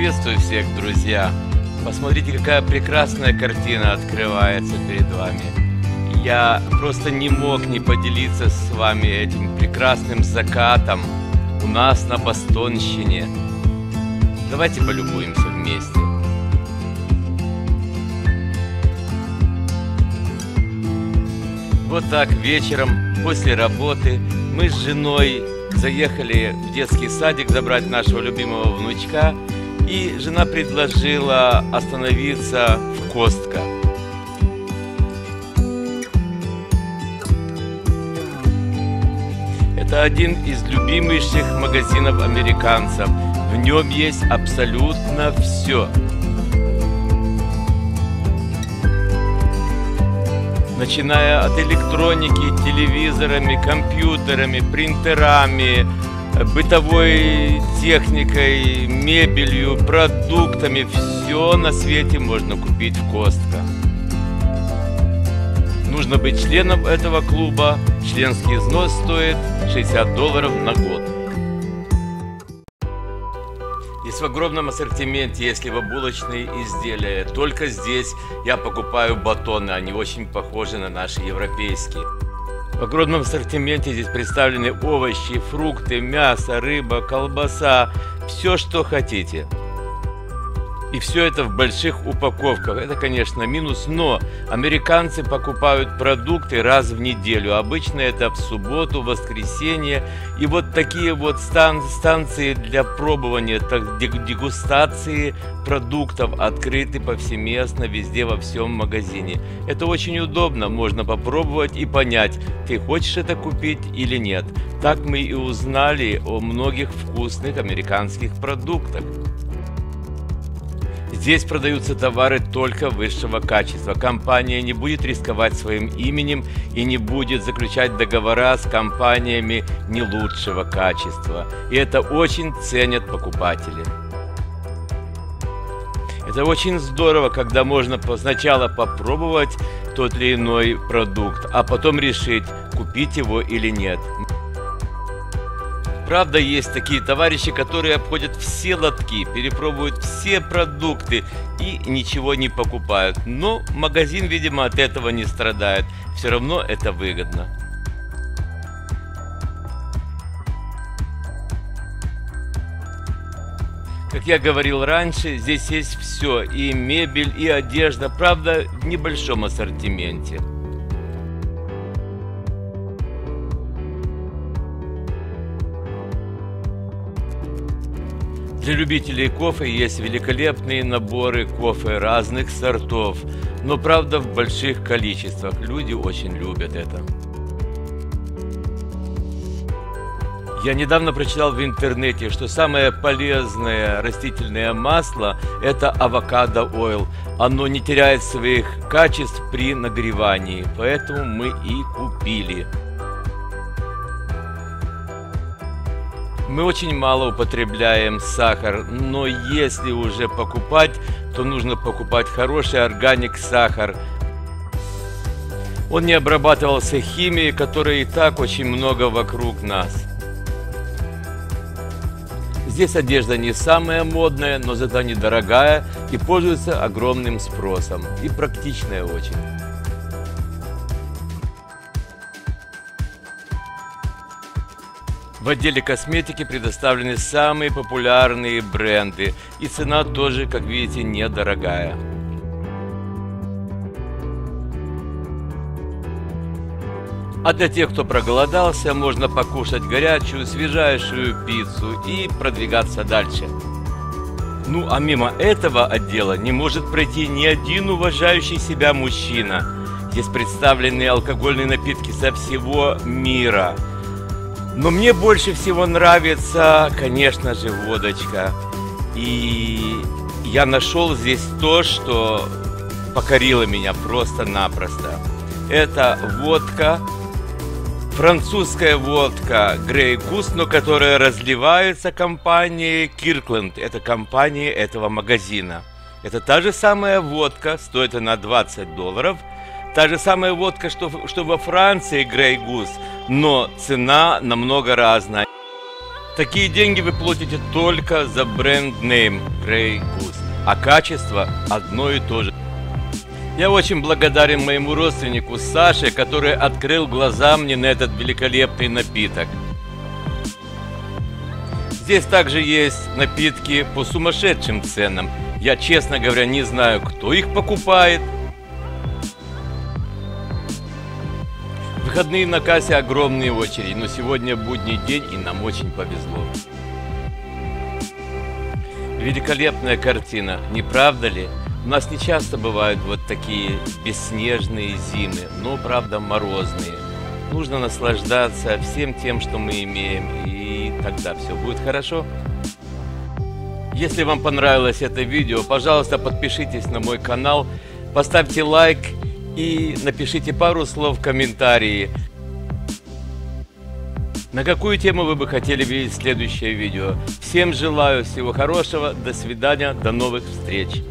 Приветствую всех, друзья! Посмотрите, какая прекрасная картина открывается перед вами. Я просто не мог не поделиться с вами этим прекрасным закатом у нас на Бастонщине. Давайте полюбуемся вместе. Вот так вечером после работы мы с женой заехали в детский садик забрать нашего любимого внучка, и жена предложила остановиться в Костка. Это один из любимейших магазинов американцев. В нем есть абсолютно все. начиная от электроники, телевизорами, компьютерами, принтерами, бытовой техникой, мебелью, продуктами. Все на свете можно купить в Костка. Нужно быть членом этого клуба. Членский взнос стоит 60 долларов на год. Есть в огромном ассортименте, вы булочные изделия. Только здесь я покупаю батоны, они очень похожи на наши европейские. В огромном ассортименте здесь представлены овощи, фрукты, мясо, рыба, колбаса, все, что хотите. И все это в больших упаковках. Это, конечно, минус, но американцы покупают продукты раз в неделю. Обычно это в субботу, воскресенье. И вот такие вот стан станции для пробования, так, дегустации продуктов открыты повсеместно, везде, во всем магазине. Это очень удобно, можно попробовать и понять, ты хочешь это купить или нет. Так мы и узнали о многих вкусных американских продуктах. Здесь продаются товары только высшего качества. Компания не будет рисковать своим именем и не будет заключать договора с компаниями не лучшего качества. И это очень ценят покупатели. Это очень здорово, когда можно сначала попробовать тот или иной продукт, а потом решить, купить его или нет. Правда, есть такие товарищи, которые обходят все лотки, перепробуют все продукты и ничего не покупают. Но магазин, видимо, от этого не страдает. Все равно это выгодно. Как я говорил раньше, здесь есть все, и мебель, и одежда, правда, в небольшом ассортименте. Для любителей кофе есть великолепные наборы кофе разных сортов, но правда в больших количествах. Люди очень любят это. Я недавно прочитал в интернете, что самое полезное растительное масло – это авокадо ойл. Оно не теряет своих качеств при нагревании, поэтому мы и купили. Мы очень мало употребляем сахар, но если уже покупать, то нужно покупать хороший органик сахар. Он не обрабатывался химией, которой и так очень много вокруг нас. Здесь одежда не самая модная, но зато недорогая и пользуется огромным спросом. И практичная очень. В отделе косметики предоставлены самые популярные бренды, и цена тоже, как видите, недорогая. А для тех, кто проголодался, можно покушать горячую, свежайшую пиццу и продвигаться дальше. Ну а мимо этого отдела не может пройти ни один уважающий себя мужчина. Здесь представлены алкогольные напитки со всего мира – но мне больше всего нравится, конечно же, водочка. И я нашел здесь то, что покорило меня просто-напросто. Это водка, французская водка Grey Goose, но которая разливается компанией Kirkland. Это компания этого магазина. Это та же самая водка, стоит она 20 долларов. Та же самая водка, что, что во Франции Grey Goose – но цена намного разная. Такие деньги вы платите только за бренд-нейм Grey Goose, а качество одно и то же. Я очень благодарен моему родственнику Саше, который открыл глаза мне на этот великолепный напиток. Здесь также есть напитки по сумасшедшим ценам. Я, честно говоря, не знаю, кто их покупает. Выходные на кассе огромные очереди, но сегодня будний день и нам очень повезло. Великолепная картина, не правда ли? У нас не часто бывают вот такие бесснежные зимы, но правда морозные. Нужно наслаждаться всем тем, что мы имеем, и тогда все будет хорошо. Если вам понравилось это видео, пожалуйста, подпишитесь на мой канал, поставьте лайк и напишите пару слов в комментарии. На какую тему вы бы хотели видеть следующее видео? Всем желаю всего хорошего, до свидания, до новых встреч!